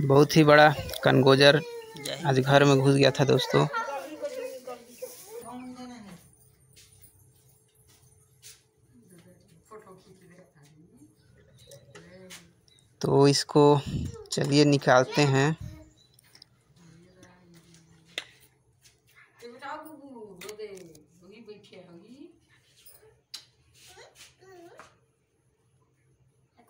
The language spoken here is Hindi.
बहुत ही बड़ा कनगोजर आज घर में घुस गया था दोस्तों। तो इसको चलिए निकालते हैं।